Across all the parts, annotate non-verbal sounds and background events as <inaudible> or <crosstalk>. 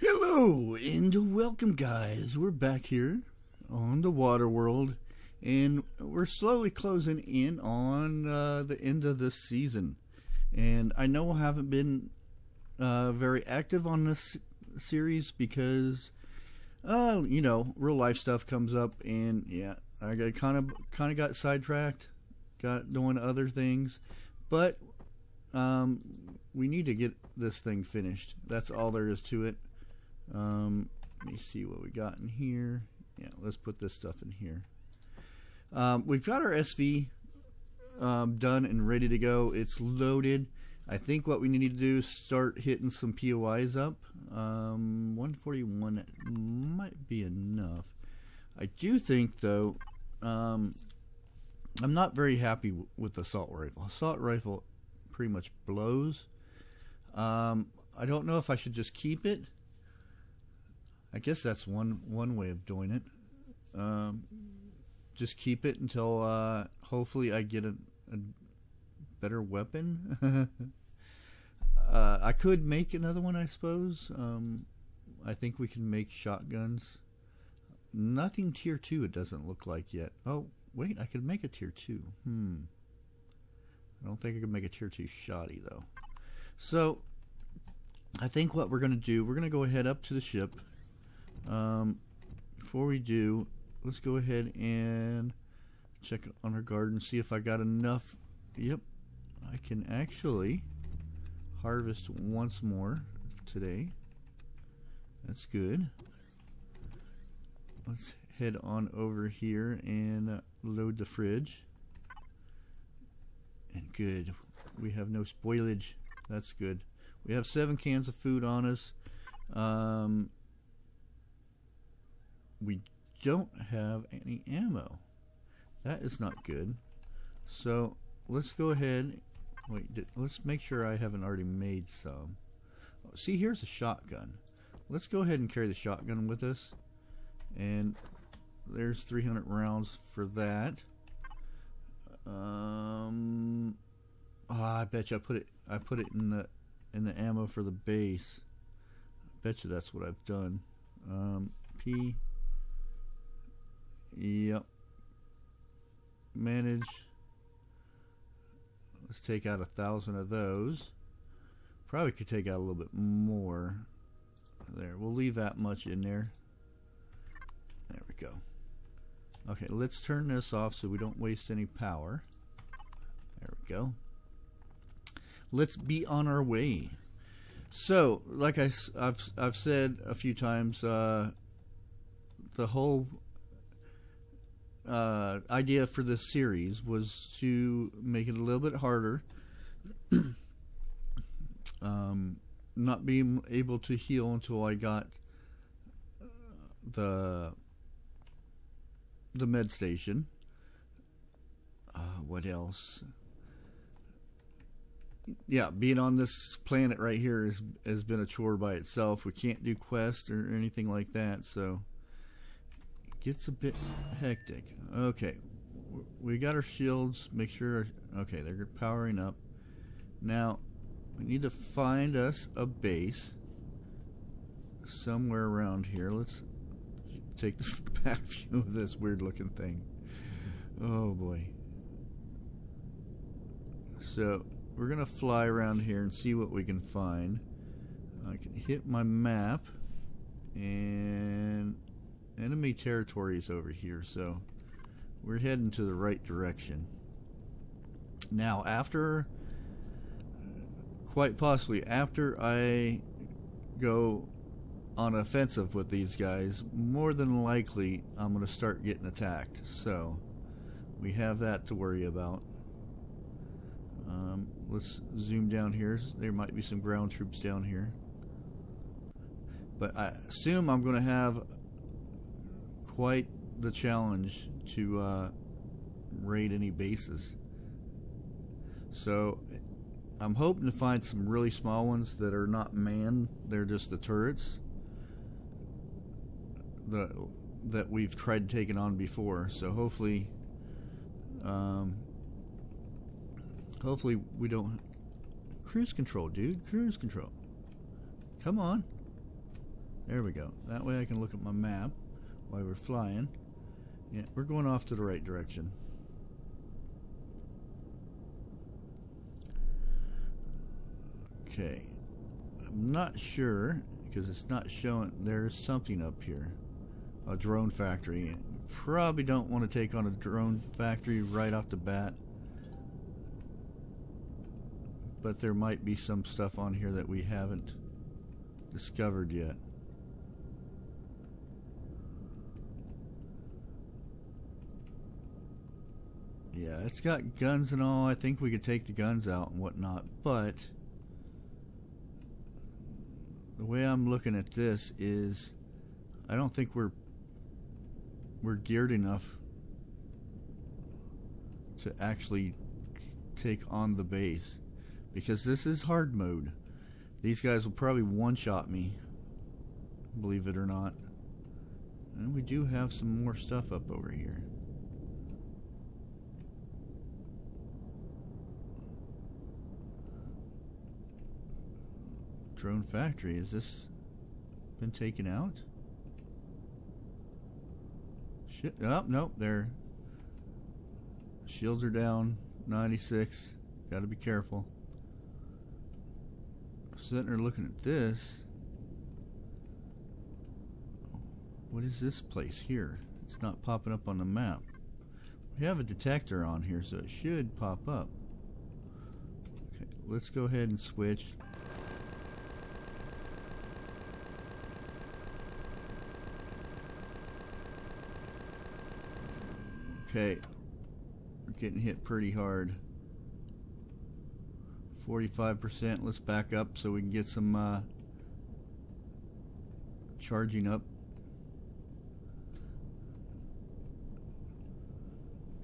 Hello and welcome, guys. We're back here on the Water World, and we're slowly closing in on uh, the end of this season. And I know I haven't been uh, very active on this series because, uh, you know, real life stuff comes up, and yeah, I kind of kind of got sidetracked, got doing other things, but um, we need to get this thing finished. That's all there is to it. Um, let me see what we got in here. Yeah, let's put this stuff in here. Um, we've got our SV um, done and ready to go. It's loaded. I think what we need to do is start hitting some POIs up. Um, 141 might be enough. I do think, though, um, I'm not very happy with the assault rifle. Assault rifle pretty much blows. Um, I don't know if I should just keep it. I guess that's one one way of doing it. Um, just keep it until uh, hopefully I get a, a better weapon. <laughs> uh, I could make another one, I suppose. Um, I think we can make shotguns. Nothing tier two. It doesn't look like yet. Oh wait, I could make a tier two. Hmm. I don't think I could make a tier two shoddy though. So I think what we're going to do, we're going to go ahead up to the ship. Um, before we do, let's go ahead and check on our garden, see if I got enough. Yep, I can actually harvest once more today. That's good. Let's head on over here and load the fridge. And good. We have no spoilage. That's good. We have seven cans of food on us. Um, we don't have any ammo. That is not good. So let's go ahead. Wait, let's make sure I haven't already made some. See, here's a shotgun. Let's go ahead and carry the shotgun with us. And there's 300 rounds for that. Um, ah, I bet you I put it. I put it in the in the ammo for the base. I bet you that's what I've done. Um, P. Yep. Manage. Let's take out a thousand of those. Probably could take out a little bit more. There, we'll leave that much in. There we go. Okay, let's turn this off so we don't waste any power. There we go. Let's be on our way. So, like I, have I've said a few times, uh, the whole uh, idea for this series was to make it a little bit harder. <clears throat> um, not being able to heal until I got uh, the the med station. Uh, what else? Yeah, being on this planet right here has has been a chore by itself. We can't do quests or anything like that, so it gets a bit hectic. Okay, we got our shields. Make sure. Okay, they're powering up. Now we need to find us a base somewhere around here. Let's take the <laughs> back view of this weird looking thing. Oh boy. So we're gonna fly around here and see what we can find. I can hit my map and enemy territory is over here, so we're heading to the right direction. Now after quite possibly after I go on offensive with these guys, more than likely I'm going to start getting attacked. So we have that to worry about. Um, let's zoom down here. There might be some ground troops down here. But I assume I'm going to have quite the challenge to uh, raid any bases. So I'm hoping to find some really small ones that are not manned. They're just the turrets the that we've tried taking on before. So hopefully, um, Hopefully we don't... Cruise control, dude. Cruise control. Come on. There we go. That way I can look at my map while we're flying. Yeah, we're going off to the right direction. Okay. I'm not sure because it's not showing. There's something up here. A drone factory. Probably don't want to take on a drone factory right off the bat. But there might be some stuff on here that we haven't discovered yet. Yeah, it's got guns and all. I think we could take the guns out and whatnot, but the way I'm looking at this is I don't think we're we're geared enough to actually take on the base because this is hard mode. These guys will probably one-shot me, believe it or not. And we do have some more stuff up over here. drone factory. Has this been taken out? Shit. Oh, nope. There. Shields are down. 96. Got to be careful. Sitting there looking at this. What is this place here? It's not popping up on the map. We have a detector on here, so it should pop up. Okay, let's go ahead and switch. Okay. We're getting hit pretty hard. 45%. Let's back up so we can get some uh, charging up.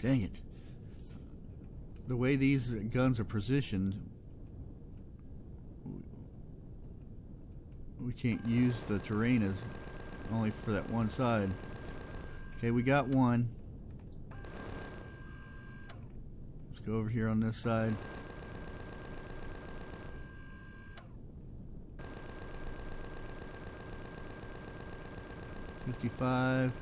Dang it. The way these guns are positioned, we can't use the terrain as only for that one side. Okay, we got one. Go over here on this side. Fifty-five.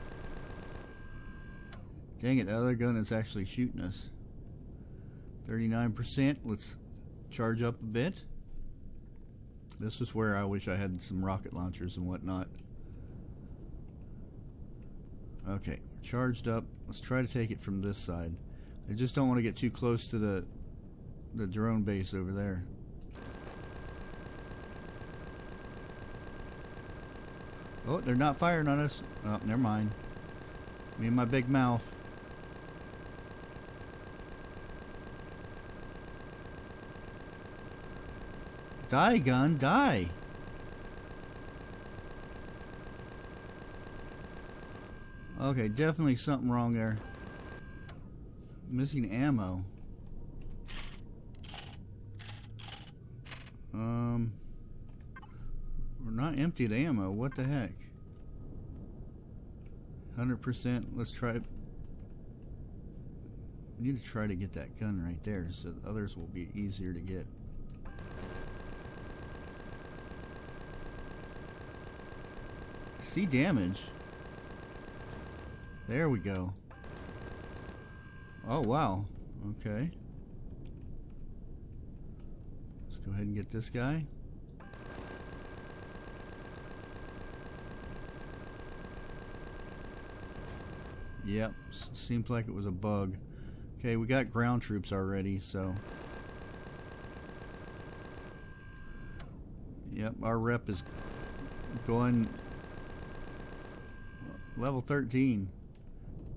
Dang it, the other gun is actually shooting us. 39%. Let's charge up a bit. This is where I wish I had some rocket launchers and whatnot. Okay, charged up. Let's try to take it from this side. I just don't want to get too close to the the drone base over there. Oh, they're not firing on us. Oh, never mind. Me and my big mouth. Die, gun, die. Okay, definitely something wrong there missing ammo. Um, we're not emptied ammo. What the heck? 100%. Let's try. We need to try to get that gun right there so others will be easier to get. See damage. There we go. Oh, wow. Okay. Let's go ahead and get this guy. Yep, seems like it was a bug. Okay, we got ground troops already, so... Yep, our rep is going level 13.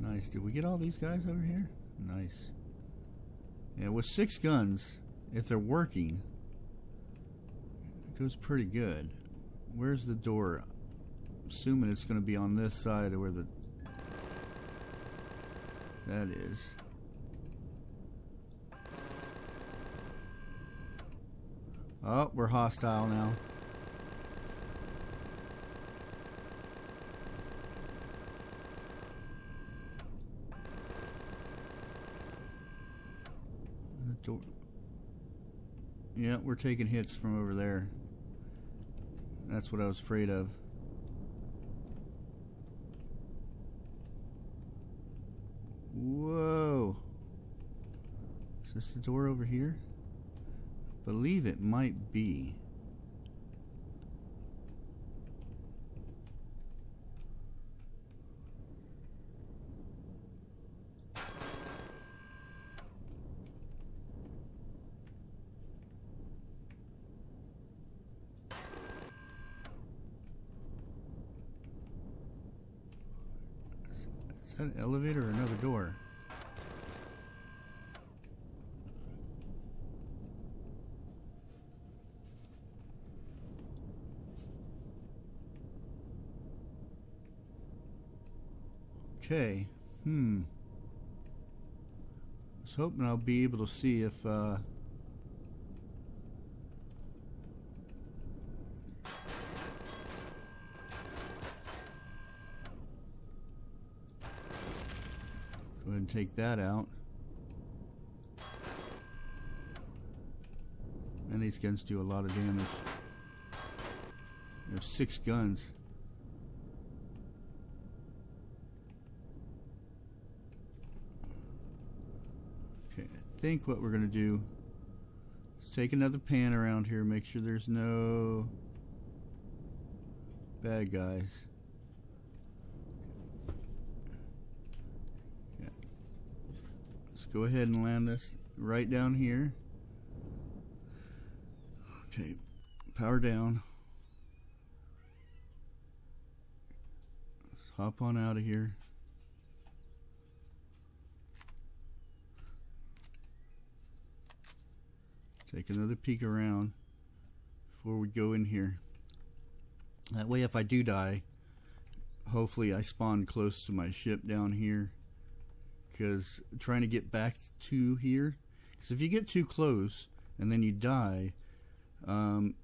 Nice. Did we get all these guys over here? Nice. Yeah, with six guns, if they're working, it goes pretty good. Where's the door? I'm assuming it's going to be on this side of where the... That is. Oh, we're hostile now. Yeah, we're taking hits from over there. That's what I was afraid of. Whoa. Is this the door over here? I believe it might be. Is that an elevator or another door? Okay. Hmm. I was hoping I'll be able to see if, uh... take that out. And these guns do a lot of damage. There's six guns. Okay, think what we're going to do is take another pan around here, make sure there's no bad guys. Yeah. Let's go ahead and land this right down here. Okay, power down. Let's hop on out of here. Take another peek around before we go in here. That way if I do die, hopefully I spawn close to my ship down here. Because trying to get back to here, because if you get too close and then you die, um,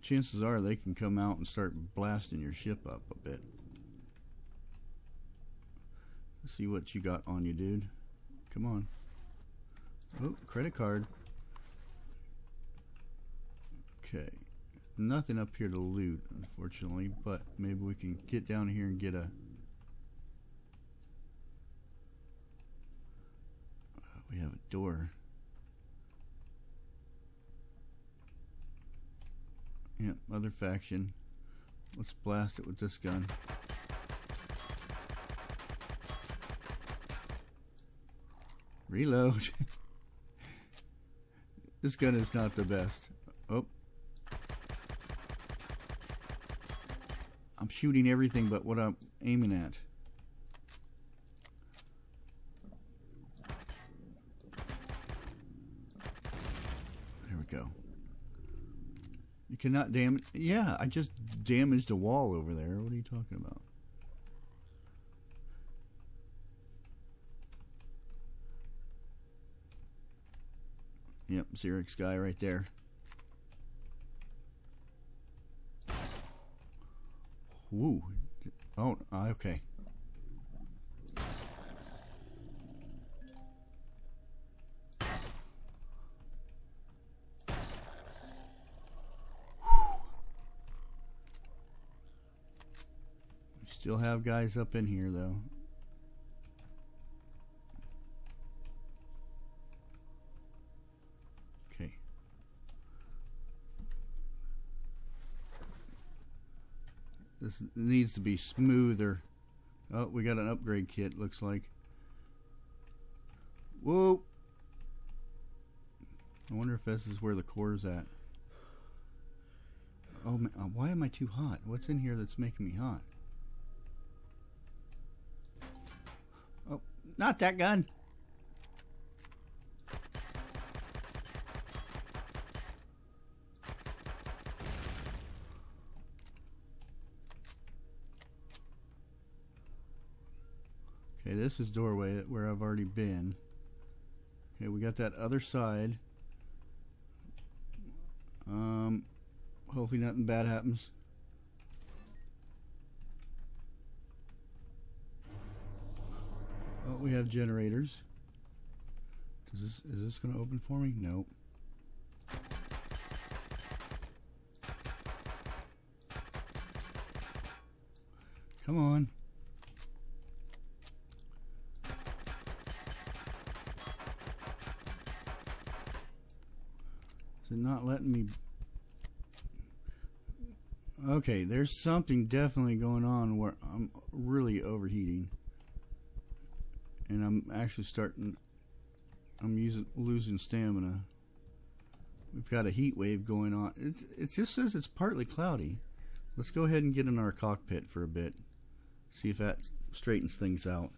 chances are they can come out and start blasting your ship up a bit. Let's see what you got on you, dude. Come on. Oh, credit card. Okay. Nothing up here to loot, unfortunately, but maybe we can get down here and get a... we have a door. Yep, other faction. Let's blast it with this gun. Reload. <laughs> this gun is not the best. Oh, I'm shooting everything but what I'm aiming at. There we go. You cannot damage... Yeah, I just damaged a wall over there. What are you talking about? Yep, Zirax guy right there. Woo. Oh, okay. Still have guys up in here though. Okay. This needs to be smoother. Oh, we got an upgrade kit, looks like. Whoa! I wonder if this is where the core is at. Oh, man, uh, why am I too hot? What's in here that's making me hot? Not that gun! Okay, this is doorway where I've already been. Okay, we got that other side. Um, hopefully nothing bad happens. We have generators. Is this is this going to open for me? No. Come on. Is it not letting me? Okay, there's something definitely going on where I'm really overheating. And I'm actually starting... I'm using losing stamina. We've got a heat wave going on. It's, it just says it's partly cloudy. Let's go ahead and get in our cockpit for a bit. See if that straightens things out.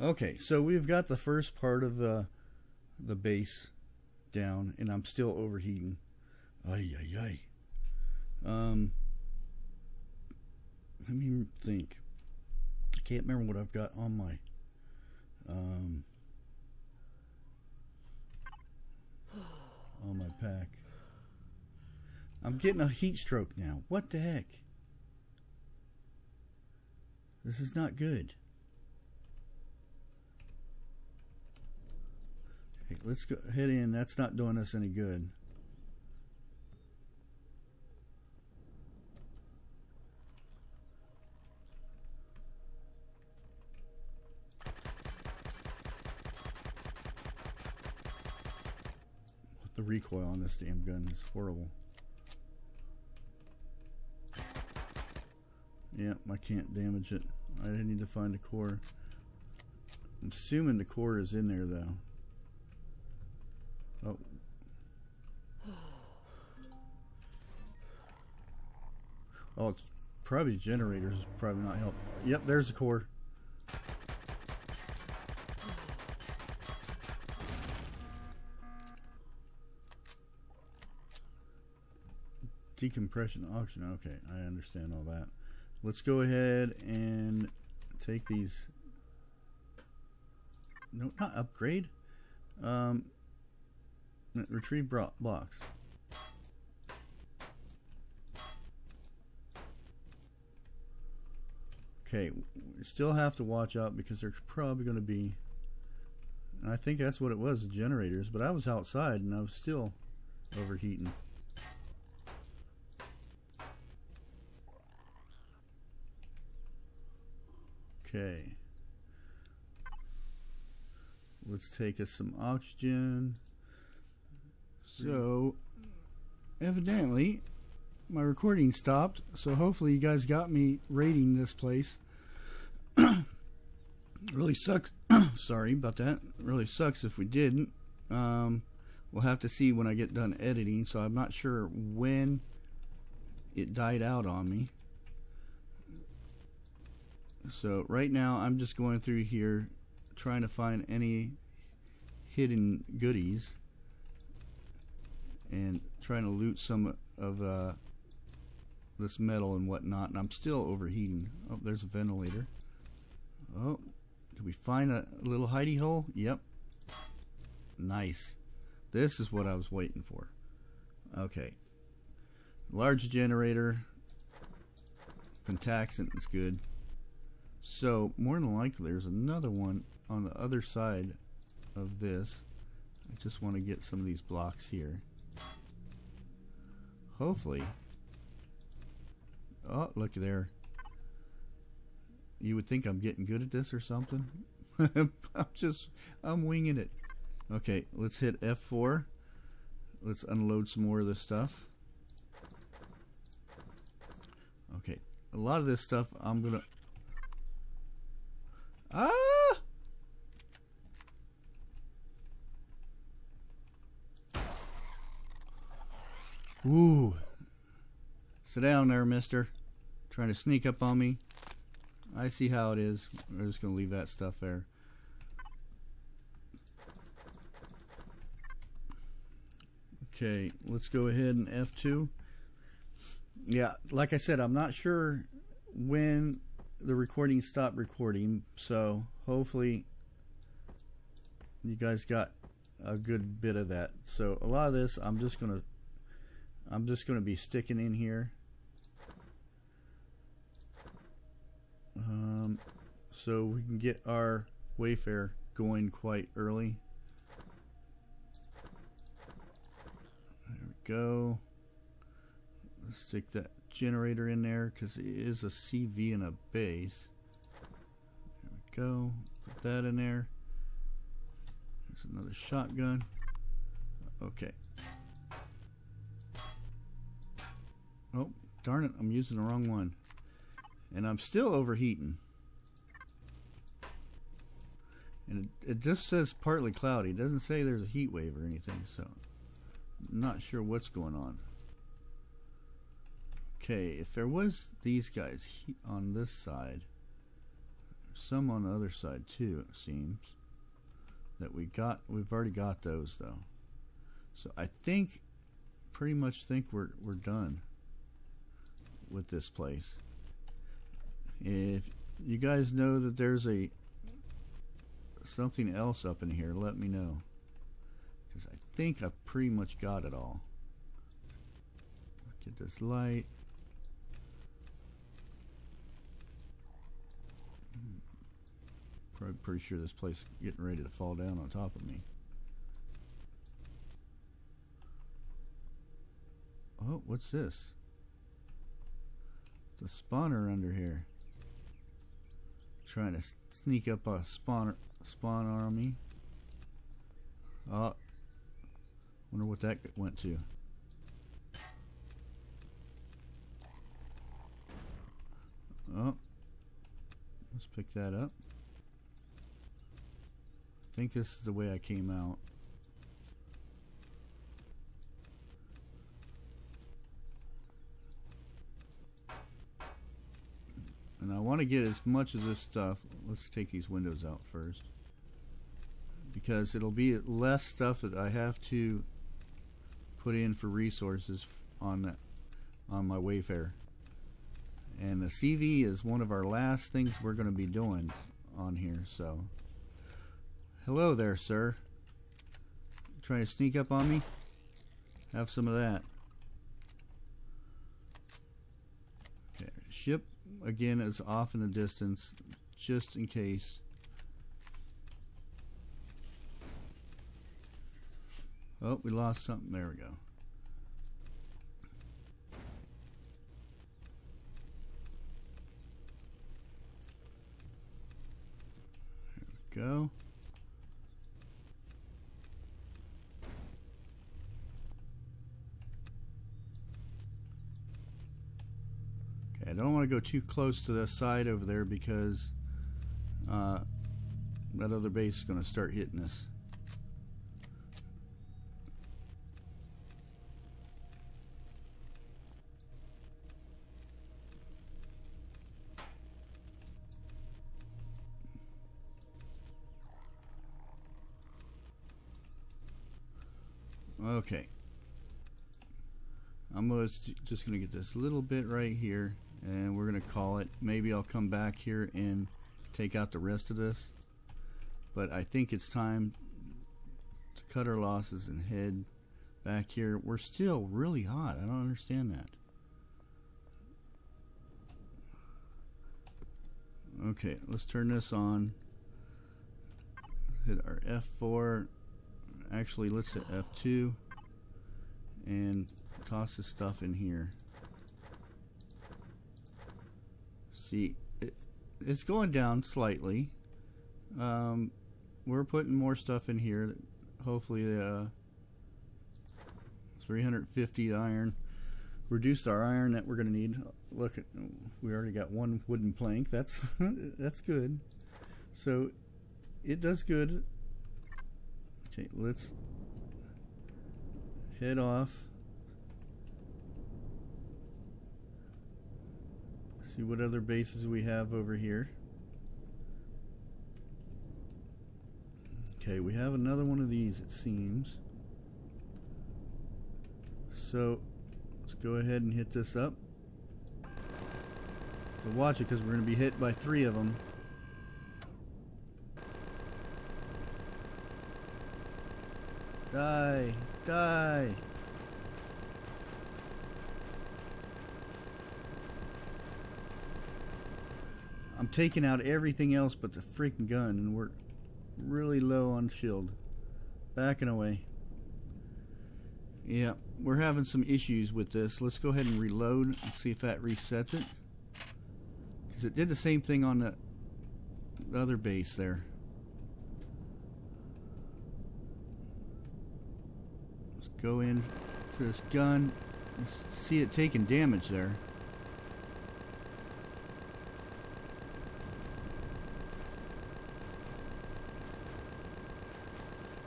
Okay, so we've got the first part of the the base down, and I'm still overheating. Ay ay ay. Um, let me think. I can't remember what I've got on my um on my pack. I'm getting a heat stroke now. What the heck? This is not good. Let's go head in. That's not doing us any good. Recoil on this damn gun is horrible. Yep, I can't damage it. I need to find a core. I'm assuming the core is in there though. Oh. Oh, it's probably generators. Probably not help. Yep, there's the core. Decompression oxygen. Okay, I understand all that. Let's go ahead and take these. No, not upgrade. Um, retrieve blocks. Okay, we still have to watch out because there's probably going to be. I think that's what it was, generators. But I was outside and I was still overheating. Okay. Let's take us some oxygen. So, evidently, my recording stopped. So hopefully you guys got me rating this place. <coughs> really sucks. <coughs> Sorry about that. really sucks if we didn't. Um, we'll have to see when I get done editing. So I'm not sure when it died out on me. So right now I'm just going through here trying to find any hidden goodies and trying to loot some of uh, this metal and whatnot and I'm still overheating. Oh, there's a ventilator. Oh, did we find a little hidey hole? Yep. Nice. This is what I was waiting for. Okay. Large generator. Pentaxid is good. So, more than likely, there's another one on the other side of this. I just want to get some of these blocks here. Hopefully. Oh, look there. You would think I'm getting good at this or something. <laughs> I'm just, I'm winging it. Okay, let's hit F4. Let's unload some more of this stuff. Okay, a lot of this stuff I'm going to Ah! Ooh. Sit down there, mister. Trying to sneak up on me. I see how it is. We're just going to leave that stuff there. Okay, let's go ahead and F2. Yeah, like I said, I'm not sure when the recording stopped recording, so hopefully you guys got a good bit of that. So a lot of this I'm just gonna I'm just gonna be sticking in here. Um, so we can get our Wayfarer going quite early. There we go. Let's stick that generator in there because it is a CV and a base. There we go. Put that in there. There's another shotgun. Okay. Oh, darn it. I'm using the wrong one. And I'm still overheating. And it, it just says partly cloudy. It doesn't say there's a heat wave or anything, so I'm not sure what's going on. Okay, if there was these guys on this side, some on the other side too, it seems. That we got, we've already got those though. So I think, pretty much think we're, we're done with this place. If you guys know that there's a something else up in here, let me know. Because I think I pretty much got it all. Get this light. Probably pretty sure this place is getting ready to fall down on top of me. Oh, what's this? It's a spawner under here. Trying to sneak up a spawner spawn army. Oh, wonder what that went to. Oh, let's pick that up. I think this is the way I came out. And I want to get as much of this stuff. Let's take these windows out first. Because it'll be less stuff that I have to put in for resources on that on my Wayfarer. And the CV is one of our last things we're going to be doing on here. So, hello there, sir. Trying to sneak up on me? Have some of that. Okay, ship again is off in the distance just in case. Oh, we lost something. There we go. There we go. Don't want to go too close to the side over there because uh, that other base is going to start hitting us. Okay. I'm just going to get this little bit right here and we're going to call it. Maybe I'll come back here and take out the rest of this. But I think it's time to cut our losses and head back here. We're still really hot. I don't understand that. Okay, let's turn this on. Hit our F4. Actually, let's hit F2 and toss this stuff in here. See, it, it's going down slightly. Um, we're putting more stuff in here. Hopefully, uh, 350 iron. Reduced our iron that we're going to need. Look, at, we already got one wooden plank. That's <laughs> that's good. So it does good. Okay, let's head off. See what other bases we have over here. Okay, we have another one of these, it seems. So, let's go ahead and hit this up. So watch it, because we're going to be hit by three of them. Die! Die! I'm taking out everything else but the freaking gun, and we're really low on shield. Backing away. Yeah, we're having some issues with this. Let's go ahead and reload and see if that resets it. Because it did the same thing on the, the other base there. Let's go in for this gun. Let's see it taking damage there.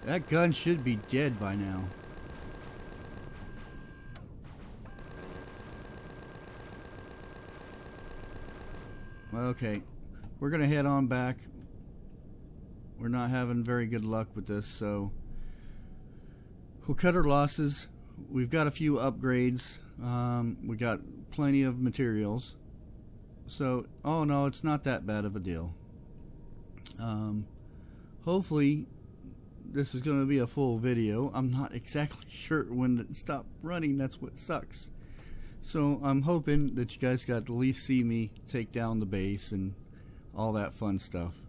That gun should be dead by now. Okay, we're gonna head on back. We're not having very good luck with this, so we'll cut our losses. We've got a few upgrades. Um, we got plenty of materials. So, oh no, it's not that bad of a deal. Um, hopefully, this is going to be a full video. I'm not exactly <laughs> sure when to stop running. That's what sucks. So I'm hoping that you guys got to at least see me take down the base and all that fun stuff.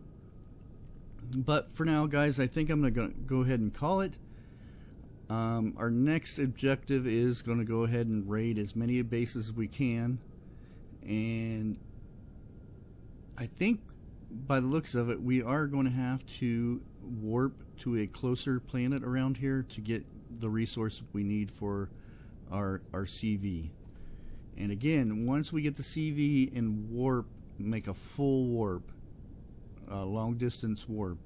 But for now, guys, I think I'm going to go ahead and call it. Um, our next objective is going to go ahead and raid as many bases as we can. And I think by the looks of it, we are going to have to warp to a closer planet around here to get the resource we need for our, our CV. And again, once we get the CV and warp, make a full warp, a long distance warp,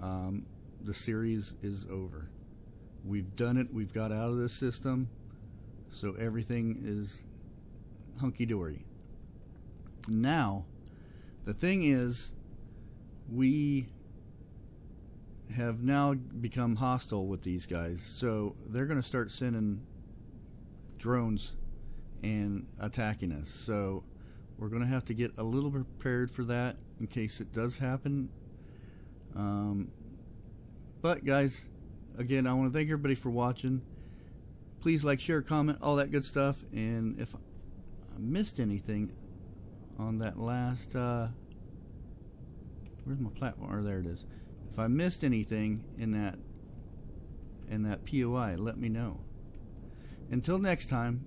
um, the series is over. We've done it. We've got out of this system. So everything is hunky dory. Now, the thing is, we have now become hostile with these guys. So they're going to start sending drones and attacking us. So we're going to have to get a little prepared for that in case it does happen. Um, but guys, again, I want to thank everybody for watching. Please like, share, comment, all that good stuff. And if I missed anything on that last, uh, where's my platform? Or there it is. If I missed anything in that in that POI, let me know. Until next time,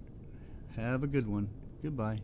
have a good one. Goodbye.